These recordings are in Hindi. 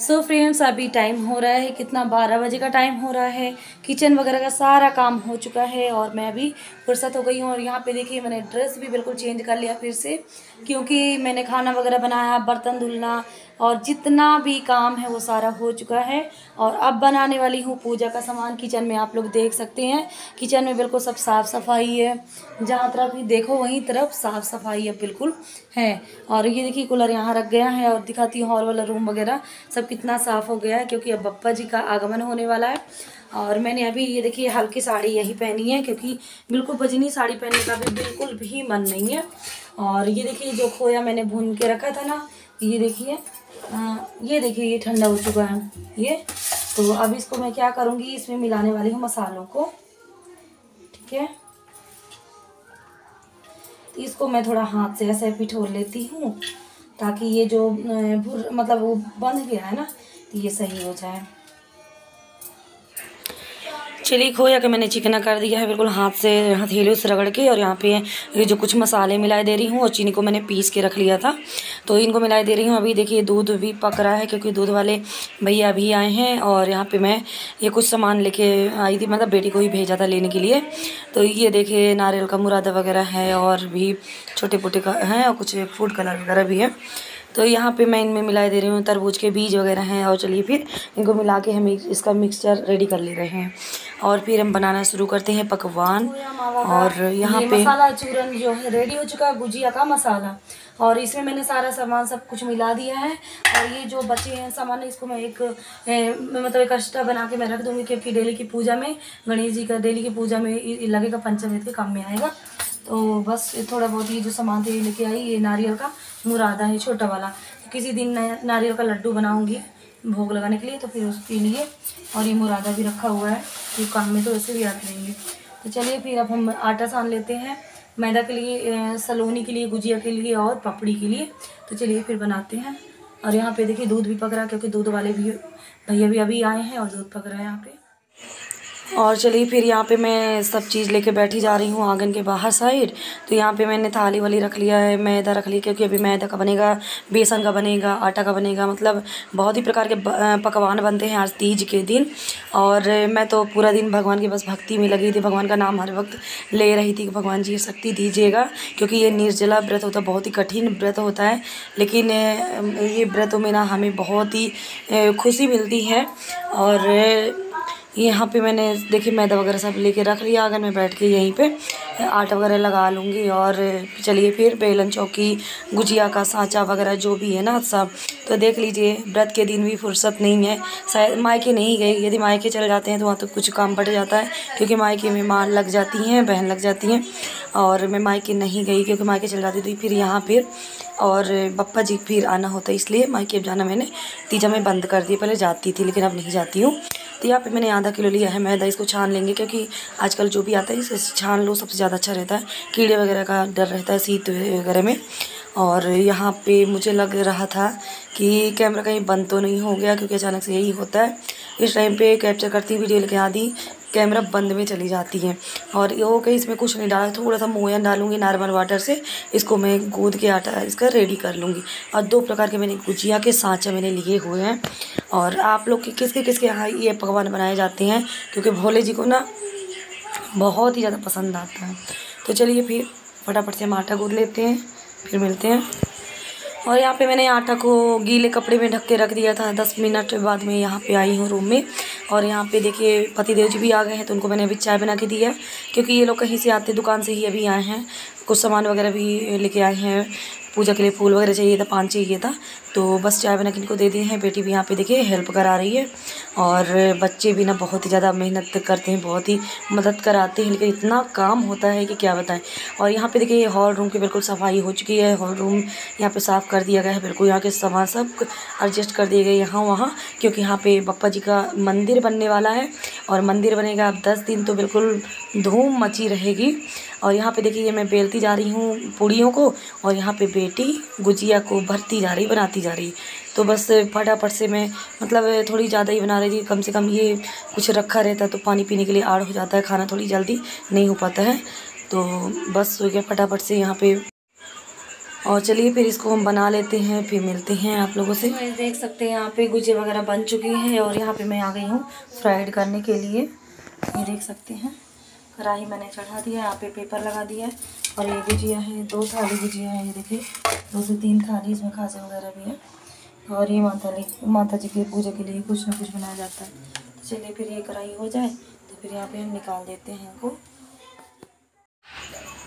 सो so फ्रेंड्स अभी टाइम हो रहा है, कितना बारह बजे का टाइम हो रहा है किचन वगैरह का सारा काम हो चुका है और मैं अभी फुर्सत हो गई हूँ और यहाँ पे देखिए मैंने ड्रेस भी बिल्कुल चेंज कर लिया फिर से, क्योंकि मैंने खाना वगैरह बनाया, बर्तन धुलना और जितना भी काम है वो सारा हो चुका है। और अब बनाने वाली हूँ पूजा का सामान। किचन में आप लोग देख सकते हैं। किचन में बिल्कुल सब साफ़ सफ़ाई है। जहाँ तरफ़ भी देखो, वहीं तरफ़ साफ़ सफ़ाई है बिल्कुल है। और ये देखिए, कूलर यहाँ रख गया है और दिखाती हूँ हॉल वाला रूम वगैरह। सब कितना साफ़ हो गया है, क्योंकि अब बप्पा जी का आगमन होने वाला है। और मैंने अभी ये देखिए, हल्की साड़ी यही पहनी है, क्योंकि बिल्कुल बजनी साड़ी पहनने का भी बिल्कुल भी मन नहीं है। और ये देखिए, जो खोया मैंने भून के रखा था ना, ये देखिए ये देखिए, ये ठंडा हो चुका है। ये तो अब इसको मैं क्या करूँगी? इसमें मिलाने वाली हूँ मसालों को। ठीक है? इसको मैं थोड़ा हाथ से ऐसे पिठोर लेती हूँ, ताकि ये जो भुर मतलब वो बंध गया है ना तो ये सही हो जाए। चलिए खोया के मैंने चिकना कर दिया है, बिल्कुल हाथ से, हथेलियों से रगड़ के, और यहाँ पे ये जो कुछ मसाले मिलाए दे रही हूँ, और चीनी को मैंने पीस के रख लिया था। तो इनको मिलाए दे रही हूँ। अभी देखिए, दूध भी पक रहा है, क्योंकि दूध वाले भैया अभी आए हैं, और यहाँ पे मैं ये कुछ सामान लेके आई थी मतलब बेटी को ही भेजा था लेने के लिए। तो ये देखिए, नारियल का मुरादा वगैरह है, और भी छोटे पोटे का हैं, और कुछ फ़ूड कलर वगैरह भी है। तो यहाँ पे मैं इनमें मिला दे रही हूँ तरबूज के बीज वगैरह हैं और चलिए फिर इनको मिला के हम इसका मिक्सचर रेडी कर ले रहे हैं। और फिर हम बनाना शुरू करते हैं पकवान। और यहाँ पे मसाला चूरन जो है रेडी हो चुका है गुजिया का मसाला। और इसमें मैंने सारा सामान सब कुछ मिला दिया है। और ये जो बचे हैं सामान इसको मैं एक ए, मतलब एक एक्स्ट्रा बना के मैं रख दूँगी क्योंकि डेली की पूजा में गणेश जी का डेली की पूजा में लगेगा पंचमेद के काम में आएगा। तो बस थोड़ा बहुत ये जो सामान थे लेके आई, ये नारियल का मुरादा है छोटा वाला। तो किसी दिन नारियल का लड्डू बनाऊँगी भोग लगाने के लिए तो फिर उसके लिए और ये मुरादा भी रखा हुआ है कि काम में तो वैसे भी आते रहेंगे तो चलिए फिर अब हम आटा सान लेते हैं, मैदा के लिए सलोनी के लिए, गुजिया के लिए और पपड़ी के लिए। तो चलिए फिर बनाते हैं। और यहाँ पे देखिए दूध भी पक रहा है, क्योंकि दूध वाले भी, भैया भी अभी आए हैं और दूध पक रहा है यहाँ पे। और चलिए फिर यहाँ पे मैं सब चीज़ लेके बैठी जा रही हूँ आँगन के बाहर साइड। तो यहाँ पे मैंने थाली वाली रख लिया है, मैदा रख लिया, क्योंकि अभी मैदा का बनेगा, बेसन का बनेगा, आटा का बनेगा मतलब बहुत ही प्रकार के पकवान बनते हैं आज तीज के दिन। और मैं तो पूरा दिन भगवान की बस भक्ति में लगी थी, भगवान का नाम हर वक्त ले रही थी कि भगवान जी शक्ति दीजिएगा, क्योंकि ये निर्जला व्रत होता है बहुत ही कठिन व्रत होता है। लेकिन ये व्रतों में ना हमें बहुत ही खुशी मिलती है। और यहाँ पे मैंने, देखिए मैदा वगैरह सब लेके रख लिया, अगर मैं बैठ के यहीं पे आटा वगैरह लगा लूँगी और चलिए फिर बेलन चौकी, गुजिया का सांचा वगैरह जो भी है ना सब तो देख लीजिए, व्रत के दिन भी फुर्सत नहीं है। शायद मायके नहीं गई यदि मायके चले जाते हैं तो वहाँ तो कुछ काम बढ़ जाता है, क्योंकि मायके में माँ लग जाती हैं, बहन लग जाती हैं, और मैं मायके नहीं गई क्योंकि मायके चले जाती थी, फिर यहाँ फिर और पप्पा जी फिर आना होता है, इसलिए मायके जाना मैंने तीजा में बंद कर दिया, पहले जाती थी, लेकिन अब नहीं जाती हूँ। तो यहाँ पे मैंने आधा किलो लिया है, मैदा इसको छान लेंगे, क्योंकि आजकल जो भी आता है, इसे छान लो, सबसे ज़्यादा अच्छा रहता है। कीड़े वगैरह का डर रहता है सीत वगैरह में। और यहाँ पे मुझे लग रहा था कि कैमरा कहीं बंद तो नहीं हो गया, क्योंकि अचानक से यही होता है। इस टाइम पे कैप्चर करती वीडियो लेके आधी कैमरा बंद में चली जाती है। और वो कहीं इसमें कुछ नहीं डाला थोड़ा सा मोयन डालूँगी नॉर्मल वाटर से, इसको मैं गूद के आटा, इसका रेडी कर लूँगी। और दो प्रकार के मैंने गुजिया के सांचे मैंने लिए हुए हैं। और आप लोग के किसके किसके यहाँ ये पकवान बनाए जाते हैं? क्योंकि भोले जी को ना बहुत ही ज़्यादा पसंद आता है। तो चलिए फिर फटाफट से हम आटा गूँध लेते हैं। फिर मिलते हैं। और यहाँ पे मैंने आटा को गीले कपड़े में ढक के रख दिया था। दस मिनट बाद में यहाँ पे आई हूँ रूम में। और यहाँ पे देखिए, पतिदेव जी भी आ गए हैं तो उनको मैंने अभी चाय बना के दी है। क्योंकि ये लोग कहीं से आते, दुकान से ही अभी आए हैं। कुछ सामान वगैरह भी लेके आए हैं। पूजा के लिए फूल वगैरह चाहिए था, पान चाहिए था। तो बस चाय बना के इनको दे दिए हैं। बेटी भी यहाँ पे देखिए हेल्प करा रही है। और बच्चे भी ना बहुत ही ज़्यादा मेहनत करते हैं, बहुत ही मदद कराते हैं। लेकिन इतना काम होता है कि क्या बताएँ। और यहाँ पे देखिए हॉल रूम की बिल्कुल सफ़ाई हो चुकी है। हॉल रूम यहाँ पे साफ़ कर दिया गया है। बिल्कुल यहाँ के सामान सब एडजस्ट कर दिए गए यहाँ वहाँ, क्योंकि यहाँ पे पप्पा जी का मंदिर बनने वाला है। और मंदिर बनेगा अब दस दिन तो बिल्कुल धूम मची रहेगी। और यहाँ पे देखिए, मैं बेलती जा रही हूँ पूड़ियों को। और यहाँ पे बेटी गुजिया को भरती जा रही, बनाती जा रही। तो बस फटाफट से मैं मतलब थोड़ी ज़्यादा ही बना रही थी, कम से कम ये कुछ रखा रहता है तो पानी पीने के लिए आड़ हो जाता है, खाना थोड़ी जल्दी नहीं हो पाता है। तो बस हो गया फटाफट से यहाँ पे। और चलिए फिर इसको हम बना लेते हैं, फिर मिलते हैं आप लोगों से। तो देख सकते हैं यहाँ पे गुजे वगैरह बन चुकी हैं और यहाँ पे मैं आ गई हूँ फ्राइड करने के लिए। ये देख सकते हैं, कढ़ाई मैंने चढ़ा दिया यहाँ पे पेपर लगा दिया है। और ये गुजिया है, दो थाली गुजिया है, ये देखिए। दो से तीन थाली इसमें खासे वगैरह भी है। और ये माता माता जी की पूजा के लिए कुछ ना कुछ बनाया जाता है। तो चलिए फिर ये कढ़ाई हो जाए तो फिर यहाँ पे हम निकाल देते हैं इनको।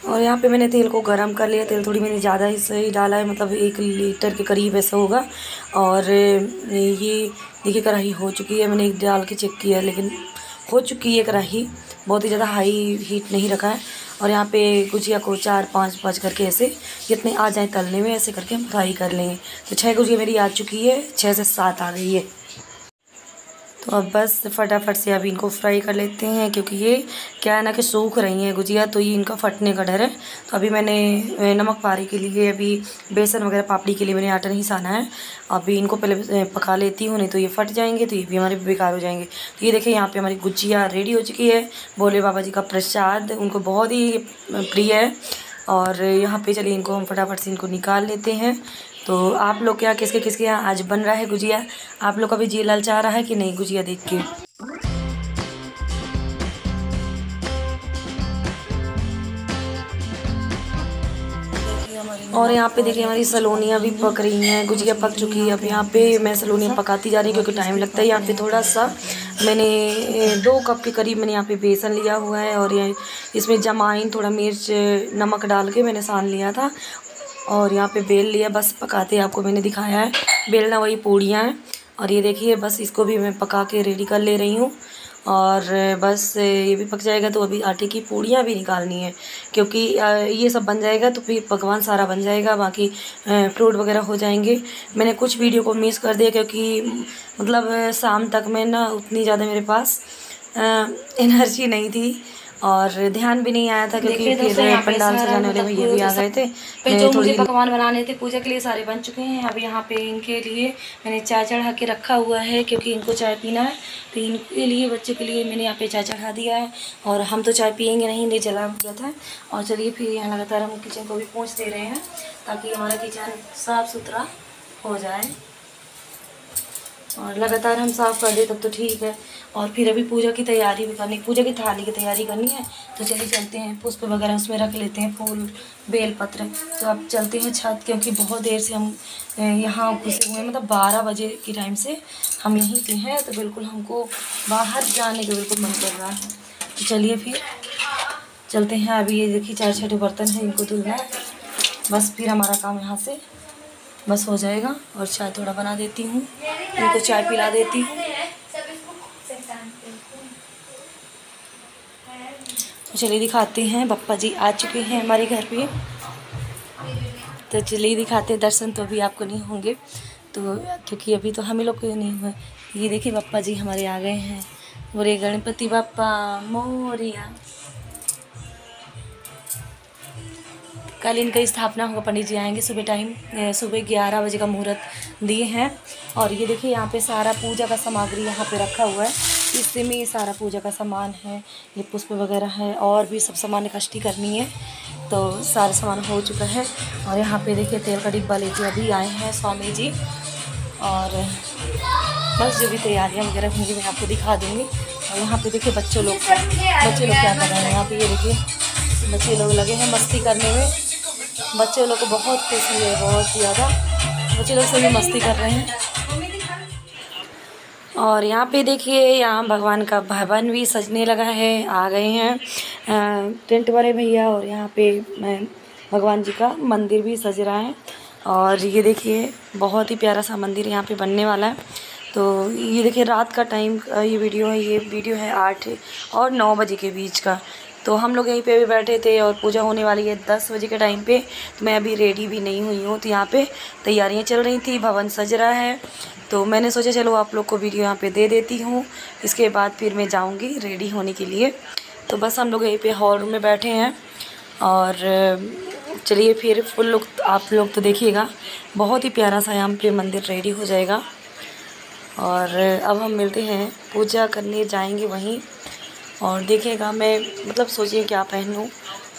और यहाँ पे मैंने तेल को गरम कर लिया, तेल थोड़ी मैंने ज़्यादा ही सही डाला है मतलब एक लीटर के करीब ऐसा होगा। और ये देखिए कढ़ाई हो चुकी है, मैंने एक डाल के चेक किया लेकिन हो चुकी है कढ़ाई, बहुत ही ज़्यादा हाई हीट नहीं रखा है। और यहाँ पे गुजिया को चार, पाँच पाँच करके ऐसे जितने आ जाए तलने में ऐसे करके हम फ्राई कर लेंगे तो छः गुजिया मेरी आ चुकी है छः से सात आ गई है। तो अब बस फटाफट से अभी इनको फ्राई कर लेते हैं, क्योंकि ये क्या है ना कि सूख रही हैं गुजिया तो ये इनका फटने का डर है। तो अभी मैंने नमक पारी के लिए अभी बेसन वगैरह पापड़ी के लिए मैंने आटा नहीं साना है। अभी इनको पहले पका लेती हूँ, नहीं तो ये फट जाएँगे तो ये भी हमारे बेकार हो जाएँगे। तो ये देखिए, यहाँ पर हमारी गुजिया रेडी हो चुकी है। भोले बाबा जी का प्रसाद उनको बहुत ही प्रिय है। और यहाँ पे चलिए इनको हम फटाफट से इनको निकाल लेते हैं। तो आप लोग क्या किसके किसके यहाँ आज बन रहा है गुजिया? आप लोग का भी जी चाह रहा है कि नहीं गुजिया देख के? और यहाँ पे देखिए हमारी सलोनियाँ भी पक रही हैं, गुजिया पक चुकी है। अब यहाँ पे मैं सलोनियाँ पकाती जा रही हूँ क्योंकि टाइम लगता है। यहाँ पे थोड़ा सा मैंने दो कप के करीब मैंने यहाँ पे बेसन लिया हुआ है और ये, इसमें जमाइन, थोड़ा मिर्च, नमक डाल के मैंने सान लिया था। और यहाँ पे बेल लिया, बस पकाते आपको मैंने दिखाया है। बेलना वही पूड़ियाँ हैं। और ये देखिए, बस इसको भी मैं पका के रेडी कर ले रही हूँ। और बस ये भी पक जाएगा तो अभी आटे की पूड़ियाँ भी निकालनी है। क्योंकि ये सब बन जाएगा तो फिर पकवान सारा बन जाएगा, बाकी फ्रूट वगैरह हो जाएँगे। मैंने कुछ वीडियो को मिस कर दिया, क्योंकि मतलब शाम तक मैं ना उतनी ज़्यादा मेरे पास एनर्जी नहीं थी। और ध्यान भी नहीं आया था क्योंकि फिर पंडाल सजाने वाले भैया भी आ गए थे। जो मुझे पकवान बनाने थे पूजा के लिए सारे बन चुके हैं। अब यहाँ पे इनके लिए मैंने चाय चढ़ा के रखा हुआ है क्योंकि इनको चाय पीना है। तो इनके लिए बच्चों के लिए मैंने यहाँ पे चाय चढ़ा दिया है। और हम तो चाय पियेंगे नहीं ले जला दिया था। और चलिए फिर यहाँ लगातार हम किचन को भी पहुँच दे रहे हैं ताकि हमारा किचन साफ़ सुथरा हो जाए। और लगातार हम साफ़ कर दे, तब तो ठीक है। और फिर अभी पूजा की तैयारी भी करनी, पूजा की थाली की तैयारी करनी है तो चलिए चलते हैं, पुष्प वगैरह उसमें रख लेते हैं, फूल, बेल, पत्र। तो अब चलते हैं छत, क्योंकि बहुत देर से हम यहाँ घुसे हुए मतलब बारह बजे के टाइम से हम यहीं पे हैं तो बिल्कुल हमको बाहर जाने का बिल्कुल मन कर रहा है। तो चलिए फिर चलते हैं, अभी ये देखिए चार छठे बर्तन हैं, इनको धुलना है। बस फिर हमारा काम यहाँ से बस हो जाएगा और चाय थोड़ा बना देती हूँ इनको चाय पिला देती हूँ। चलिए दिखाते हैं पप्पा जी आ चुके हैं हमारे घर पे। तो चलिए दिखाते हैं, दर्शन तो अभी आपको नहीं होंगे। तो क्योंकि अभी तो हम लोग को नहीं हुए। ये देखिए पप्पा जी हमारे आ गए हैं। बोरे गणपति बापा मोरिया। कल इनका स्थापना होगा, पंडित जी आएँगे सुबह टाइम सुबह ग्यारह बजे का मुहूर्त दिए हैं। और ये देखिए, यहाँ पे सारा पूजा का सामग्री यहाँ पे रखा हुआ है। इससे में ये सारा पूजा का सामान है, ये पुष्प वगैरह है, और भी सब सामान इकट्ठी करनी है तो सारा सामान हो चुका है। और यहाँ पे देखिए, तेल का डिब्बा लेके अभी आए हैं स्वामी जी। और बस जो भी तैयारियाँ वगैरह होंगी मैं आपको दिखा दूँगी। और यहाँ पे देखिए, बच्चों लोग, बच्चे लोग क्या कर रहे हैं। यहाँ पे ये देखिए, बच्चे लोग लगे हैं मस्ती करने में। बच्चे लोग को बहुत खुशी है, बहुत ज़्यादा। बच्चे लोग सभी मस्ती कर रहे हैं। और यहाँ पे देखिए, यहाँ भगवान का भवन भी सजने लगा है, आ गए हैं टेंट वाले भैया और यहाँ पे भगवान जी का मंदिर भी सज रहा है। और ये देखिए, बहुत ही प्यारा सा मंदिर यहाँ पे बनने वाला है। तो ये देखिए, रात का टाइम ये वीडियो है, ये वीडियो है आठ और नौ बजे के बीच का। तो हम लोग यहीं पे भी बैठे थे और पूजा होने वाली है दस बजे के टाइम पे। तो मैं अभी रेडी भी नहीं हुई हूँ तो यहाँ पे तैयारियाँ चल रही थी, भवन सज रहा है। तो मैंने सोचा चलो आप लोग को वीडियो यहाँ पे दे देती हूँ। इसके बाद फिर मैं जाऊँगी रेडी होने के लिए। तो बस हम लोग यहीं पर हॉल में बैठे हैं और चलिए फिर फुल लुक आप लोग तो देखिएगा, बहुत ही प्यारा सा यहाँ पे मंदिर रेडी हो जाएगा। और अब हम मिलते हैं, पूजा करने जाएँगे वहीं। और देखिएगा, मैं मतलब सोचिए क्या पहनूँ,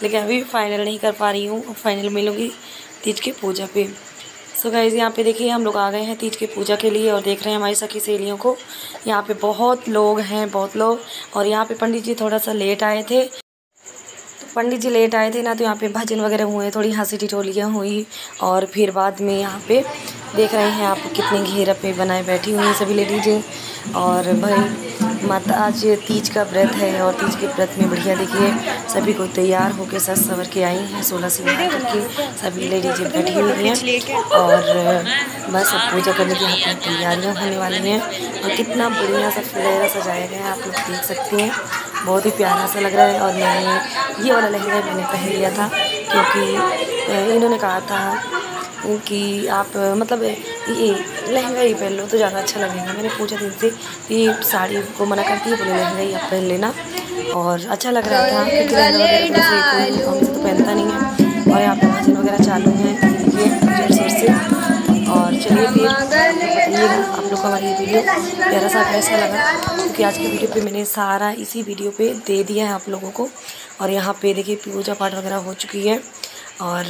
लेकिन अभी फाइनल नहीं कर पा रही हूँ फाइनल मिलूँगी तीज की पूजा पे। सो so गाइज़ यहाँ पे देखिए, हम लोग आ गए हैं तीज की पूजा के लिए और देख रहे हैं हमारी सखी सहेलियों को। यहाँ पे बहुत लोग हैं, बहुत लोग, और यहाँ पे पंडित जी थोड़ा सा लेट आए थे। तो पंडित जी लेट आए थे, ना तो यहाँ पे भजन वगैरह हुए, थोड़ी हँसी टिटोलियाँ हुई, और फिर बाद में यहाँ पे देख रहे हैं आप कितने घेर पे बनाए बैठी हुई हैं सभी लेडीजें और भाई माता, आज तीज का व्रत है और तीज के व्रत में बढ़िया देखिए, सभी को तैयार होकर सज सवर के आई हैं, सोलह से करके सभी लेडीज़ बैठी हुई हैं और, बस अब पूजा करने की यहाँ पर तैयारियाँ होने वाली हैं और कितना बढ़िया सा फुलेरा सजाया गया है, आप लोग देख सकते हैं, बहुत ही प्यारा सा लग रहा है और मैंने ये वाला लहंगा मैंने पहन लिया था क्योंकि इन्होंने कहा था कि आप मतलब ये लहंगा ही पहन लो तो ज़्यादा अच्छा लगेगा। मैंने पूछा दिन से कि साड़ी को मना करती है, बोले, लहंगा ही आप पहन लेना। और अच्छा लग रहा था, क्योंकि लहंगा वगैरह तो तो पहनता नहीं है। और यहाँ पे भजन वगैरह चालू हैं, ये से। और चलिए फिर बताइएगा आप लोग को हमारी ये वीडियो। प्यारा सा कैसा लगा, क्योंकि आज की वीडियो पे मैंने सारा इसी वीडियो पे दे दिया है आप लोगों को। और यहाँ पे देखिए पूजा पाठ वगैरह हो चुकी है। और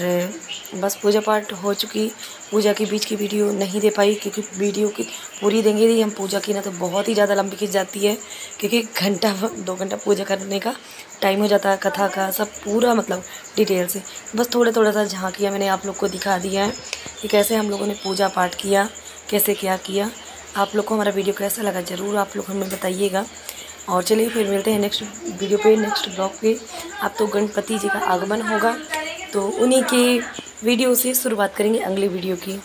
बस पूजा पाठ हो चुकी। पूजा के बीच की वीडियो नहीं दे पाई क्योंकि वीडियो की पूरी देंगे थी हम पूजा की ना तो बहुत ही ज़्यादा लंबी खींच जाती है क्योंकि घंटा, दो घंटा पूजा करने का टाइम हो जाता है, कथा का सब पूरा मतलब डिटेल से बस थोड़ा थोड़ा सा झाँकिया मैंने आप लोग को दिखा दिया है कि कैसे हम लोगों ने पूजा पाठ किया, कैसे क्या किया। आप लोग को हमारा वीडियो कैसा लगा ज़रूर आप लोग हमें बताइएगा। और चलिए फिर मिलते हैं नेक्स्ट वीडियो पे, नेक्स्ट ब्लॉग पे। अब तो गणपति जी का आगमन होगा। तो उन्हीं की वीडियो से शुरुआत करेंगे अगले वीडियो की।